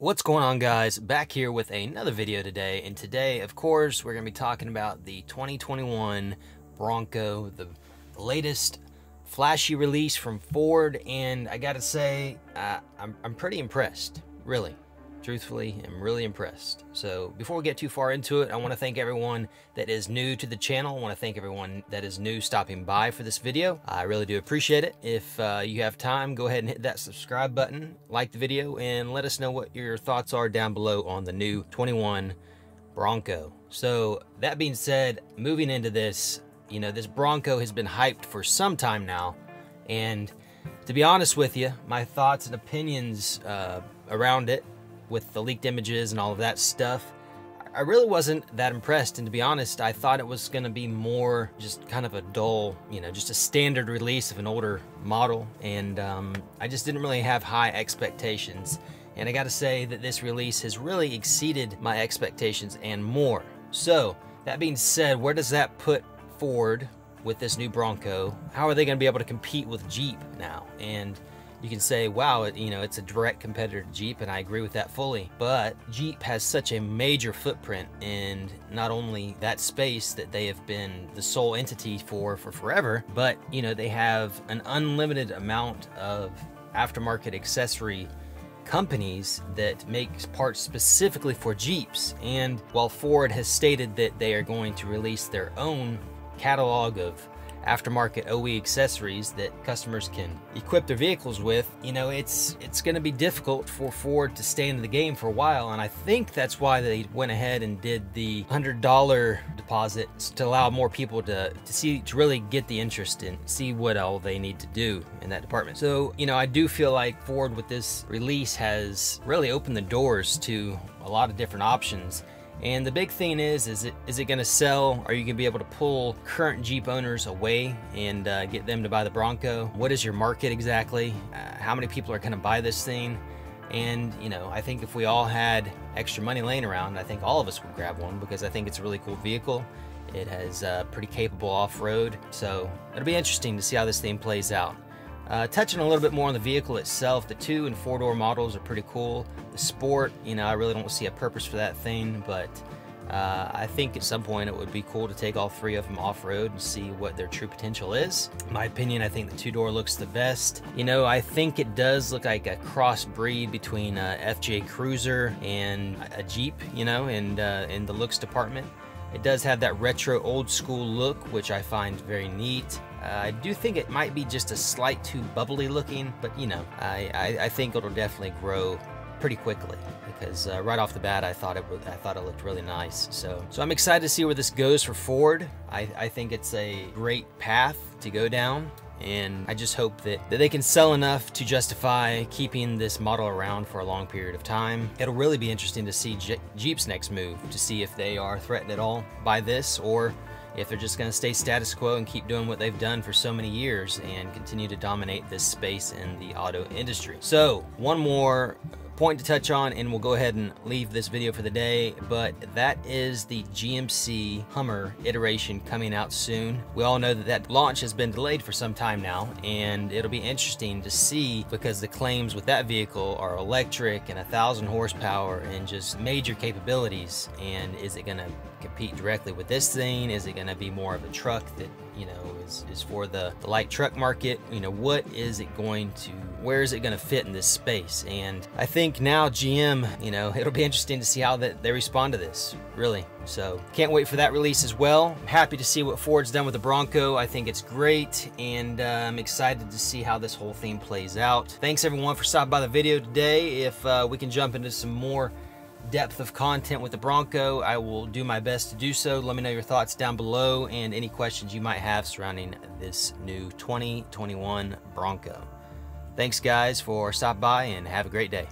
What's going on guys? Back here with another video today and today of course we're going to be talking about the 2021 Bronco, the latest flashy release from Ford and I gotta say uh, I'm, I'm pretty impressed, really truthfully am really impressed. So before we get too far into it, I want to thank everyone that is new to the channel. I want to thank everyone that is new stopping by for this video. I really do appreciate it. If uh, you have time, go ahead and hit that subscribe button, like the video, and let us know what your thoughts are down below on the new 21 Bronco. So that being said, moving into this, you know, this Bronco has been hyped for some time now. And to be honest with you, my thoughts and opinions uh, around it with the leaked images and all of that stuff. I really wasn't that impressed, and to be honest, I thought it was going to be more just kind of a dull, you know, just a standard release of an older model, and um, I just didn't really have high expectations. And I got to say that this release has really exceeded my expectations and more. So, that being said, where does that put Ford with this new Bronco? How are they going to be able to compete with Jeep now? And you can say, wow, it, you know, it's a direct competitor to Jeep, and I agree with that fully. But Jeep has such a major footprint in not only that space that they have been the sole entity for for forever, but you know, they have an unlimited amount of aftermarket accessory companies that make parts specifically for Jeeps. And while Ford has stated that they are going to release their own catalog of aftermarket OE accessories that customers can equip their vehicles with, you know, it's it's going to be difficult for Ford to stay in the game for a while. And I think that's why they went ahead and did the $100 deposit to allow more people to, to see, to really get the interest and see what all they need to do in that department. So, you know, I do feel like Ford with this release has really opened the doors to a lot of different options and the big thing is, is it is it going to sell? Are you going to be able to pull current Jeep owners away and uh, get them to buy the Bronco? What is your market exactly? Uh, how many people are going to buy this thing? And, you know, I think if we all had extra money laying around, I think all of us would grab one because I think it's a really cool vehicle. It has uh, pretty capable off-road. So it'll be interesting to see how this thing plays out. Uh, touching a little bit more on the vehicle itself, the two and four door models are pretty cool. The Sport, you know, I really don't see a purpose for that thing, but uh, I think at some point it would be cool to take all three of them off road and see what their true potential is. In my opinion, I think the two door looks the best. You know, I think it does look like a cross breed between a FJ Cruiser and a Jeep, you know, and uh, in the looks department. It does have that retro old school look, which I find very neat. Uh, I do think it might be just a slight too bubbly looking, but you know, I, I, I think it'll definitely grow pretty quickly because uh, right off the bat I thought it I thought it looked really nice. So so I'm excited to see where this goes for Ford. I, I think it's a great path to go down and I just hope that, that they can sell enough to justify keeping this model around for a long period of time. It'll really be interesting to see Je Jeep's next move, to see if they are threatened at all by this or if they're just going to stay status quo and keep doing what they've done for so many years and continue to dominate this space in the auto industry. So, one more point to touch on and we'll go ahead and leave this video for the day but that is the GMC Hummer iteration coming out soon. We all know that that launch has been delayed for some time now and it'll be interesting to see because the claims with that vehicle are electric and a thousand horsepower and just major capabilities and is it going to compete directly with this thing? Is it going to be more of a truck that you know is, is for the, the light truck market. You know what is it going to where is it going to fit in this space? And I think now GM you know it'll be interesting to see how that they respond to this really. So can't wait for that release as well. I'm happy to see what Ford's done with the Bronco. I think it's great and uh, I'm excited to see how this whole thing plays out. Thanks everyone for stopping by the video today. If uh, we can jump into some more depth of content with the Bronco, I will do my best to do so. Let me know your thoughts down below and any questions you might have surrounding this new 2021 Bronco. Thanks guys for stopping by and have a great day.